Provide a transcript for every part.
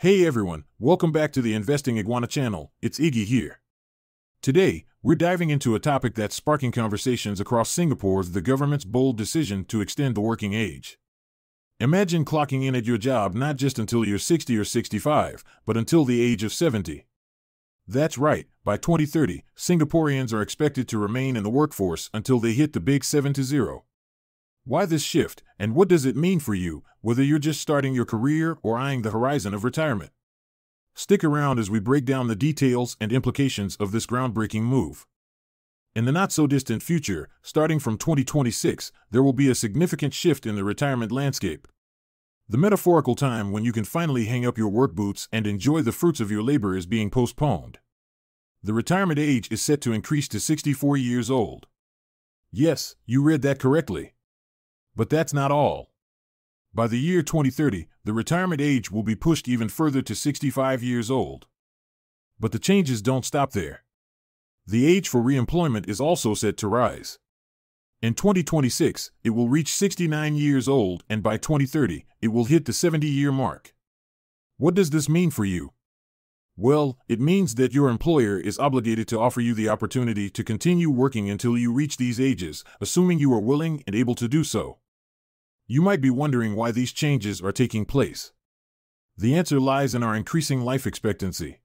Hey everyone, welcome back to the Investing Iguana channel. It's Iggy here. Today, we're diving into a topic that's sparking conversations across Singapore the government's bold decision to extend the working age. Imagine clocking in at your job not just until you're 60 or 65, but until the age of 70. That's right, by 2030, Singaporeans are expected to remain in the workforce until they hit the big 7 to 0. Why this shift, and what does it mean for you, whether you're just starting your career or eyeing the horizon of retirement? Stick around as we break down the details and implications of this groundbreaking move. In the not so distant future, starting from 2026, there will be a significant shift in the retirement landscape. The metaphorical time when you can finally hang up your work boots and enjoy the fruits of your labor is being postponed. The retirement age is set to increase to 64 years old. Yes, you read that correctly. But that's not all. By the year 2030, the retirement age will be pushed even further to 65 years old. But the changes don't stop there. The age for reemployment is also set to rise. In 2026, it will reach 69 years old, and by 2030, it will hit the 70 year mark. What does this mean for you? Well, it means that your employer is obligated to offer you the opportunity to continue working until you reach these ages, assuming you are willing and able to do so. You might be wondering why these changes are taking place. The answer lies in our increasing life expectancy.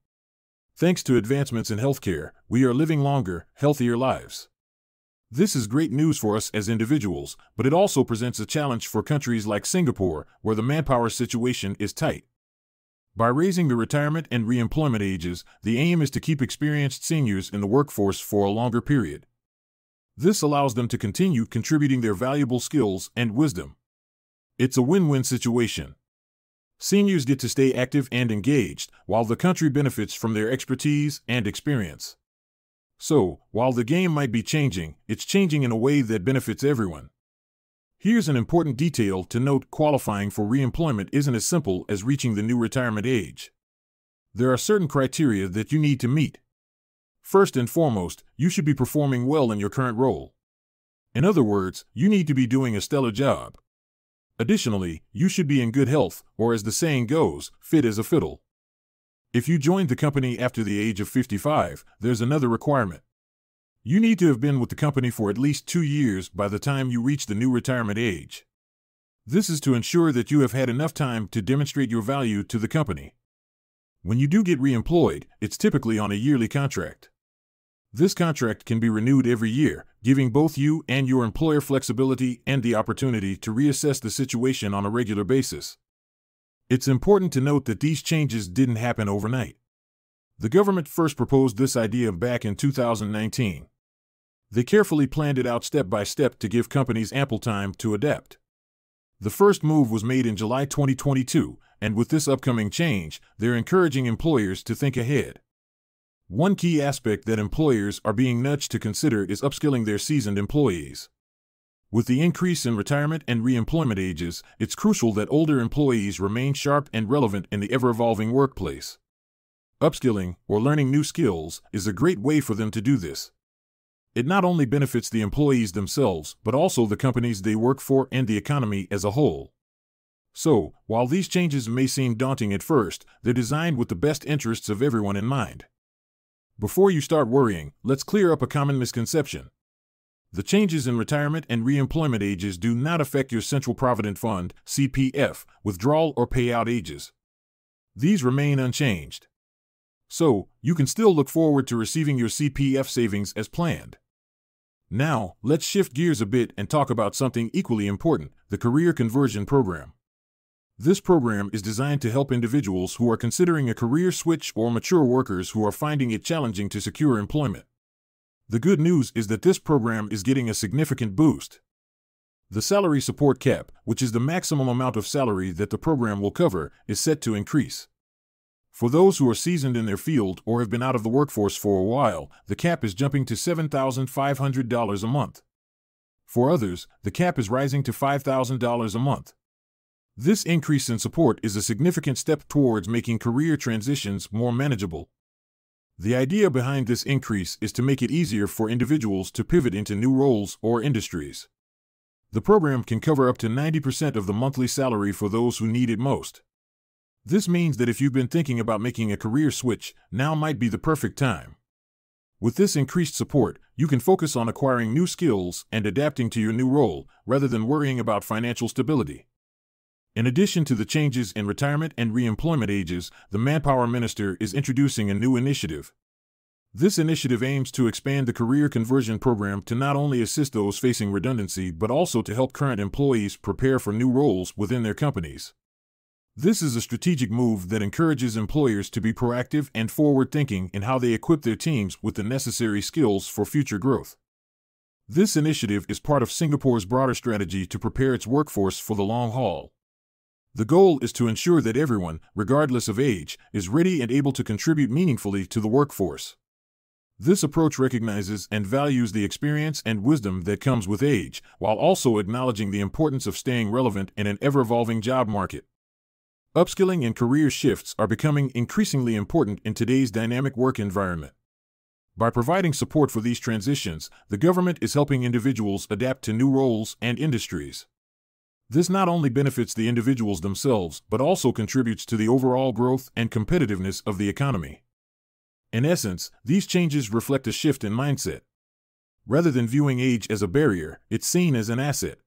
Thanks to advancements in healthcare, we are living longer, healthier lives. This is great news for us as individuals, but it also presents a challenge for countries like Singapore, where the manpower situation is tight. By raising the retirement and reemployment ages, the aim is to keep experienced seniors in the workforce for a longer period. This allows them to continue contributing their valuable skills and wisdom. It's a win win situation. Seniors get to stay active and engaged, while the country benefits from their expertise and experience. So, while the game might be changing, it's changing in a way that benefits everyone. Here's an important detail to note qualifying for reemployment isn't as simple as reaching the new retirement age. There are certain criteria that you need to meet. First and foremost, you should be performing well in your current role. In other words, you need to be doing a stellar job. Additionally, you should be in good health, or as the saying goes, fit as a fiddle. If you joined the company after the age of 55, there's another requirement. You need to have been with the company for at least two years by the time you reach the new retirement age. This is to ensure that you have had enough time to demonstrate your value to the company. When you do get reemployed, it's typically on a yearly contract. This contract can be renewed every year, giving both you and your employer flexibility and the opportunity to reassess the situation on a regular basis. It's important to note that these changes didn't happen overnight. The government first proposed this idea back in 2019. They carefully planned it out step by step to give companies ample time to adapt. The first move was made in July 2022, and with this upcoming change, they're encouraging employers to think ahead. One key aspect that employers are being nudged to consider is upskilling their seasoned employees. With the increase in retirement and reemployment ages, it's crucial that older employees remain sharp and relevant in the ever evolving workplace. Upskilling, or learning new skills, is a great way for them to do this. It not only benefits the employees themselves, but also the companies they work for and the economy as a whole. So, while these changes may seem daunting at first, they're designed with the best interests of everyone in mind. Before you start worrying, let's clear up a common misconception. The changes in retirement and reemployment ages do not affect your Central Provident Fund, CPF, withdrawal or payout ages. These remain unchanged. So, you can still look forward to receiving your CPF savings as planned. Now, let's shift gears a bit and talk about something equally important the Career Conversion Program. This program is designed to help individuals who are considering a career switch or mature workers who are finding it challenging to secure employment. The good news is that this program is getting a significant boost. The salary support cap, which is the maximum amount of salary that the program will cover, is set to increase. For those who are seasoned in their field or have been out of the workforce for a while, the cap is jumping to $7,500 a month. For others, the cap is rising to $5,000 a month. This increase in support is a significant step towards making career transitions more manageable. The idea behind this increase is to make it easier for individuals to pivot into new roles or industries. The program can cover up to 90% of the monthly salary for those who need it most. This means that if you've been thinking about making a career switch, now might be the perfect time. With this increased support, you can focus on acquiring new skills and adapting to your new role rather than worrying about financial stability. In addition to the changes in retirement and reemployment ages, the Manpower Minister is introducing a new initiative. This initiative aims to expand the career conversion program to not only assist those facing redundancy but also to help current employees prepare for new roles within their companies. This is a strategic move that encourages employers to be proactive and forward thinking in how they equip their teams with the necessary skills for future growth. This initiative is part of Singapore's broader strategy to prepare its workforce for the long haul. The goal is to ensure that everyone, regardless of age, is ready and able to contribute meaningfully to the workforce. This approach recognizes and values the experience and wisdom that comes with age, while also acknowledging the importance of staying relevant in an ever evolving job market. Upskilling and career shifts are becoming increasingly important in today's dynamic work environment. By providing support for these transitions, the government is helping individuals adapt to new roles and industries. This not only benefits the individuals themselves, but also contributes to the overall growth and competitiveness of the economy. In essence, these changes reflect a shift in mindset. Rather than viewing age as a barrier, it's seen as an asset.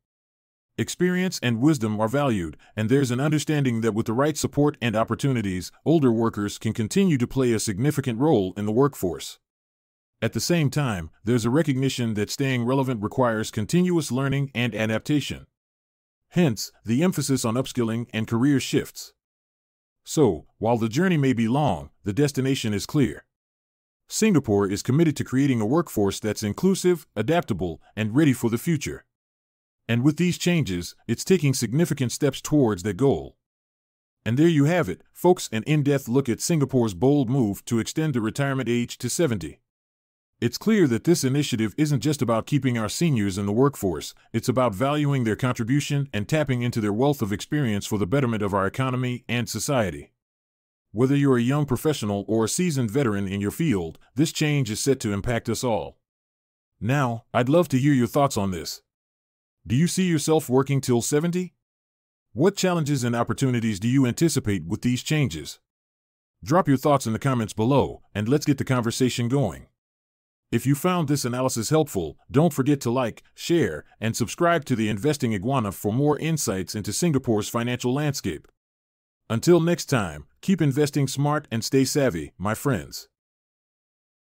Experience and wisdom are valued, and there's an understanding that with the right support and opportunities, older workers can continue to play a significant role in the workforce. At the same time, there's a recognition that staying relevant requires continuous learning and adaptation. Hence, the emphasis on upskilling and career shifts. So, while the journey may be long, the destination is clear. Singapore is committed to creating a workforce that's inclusive, adaptable, and ready for the future. And with these changes, it's taking significant steps towards that goal. And there you have it, folks, an in depth look at Singapore's bold move to extend the retirement age to 70. It's clear that this initiative isn't just about keeping our seniors in the workforce, it's about valuing their contribution and tapping into their wealth of experience for the betterment of our economy and society. Whether you're a young professional or a seasoned veteran in your field, this change is set to impact us all. Now, I'd love to hear your thoughts on this. Do you see yourself working till 70? What challenges and opportunities do you anticipate with these changes? Drop your thoughts in the comments below, and let's get the conversation going. If you found this analysis helpful, don't forget to like, share, and subscribe to the Investing Iguana for more insights into Singapore's financial landscape. Until next time, keep investing smart and stay savvy, my friends.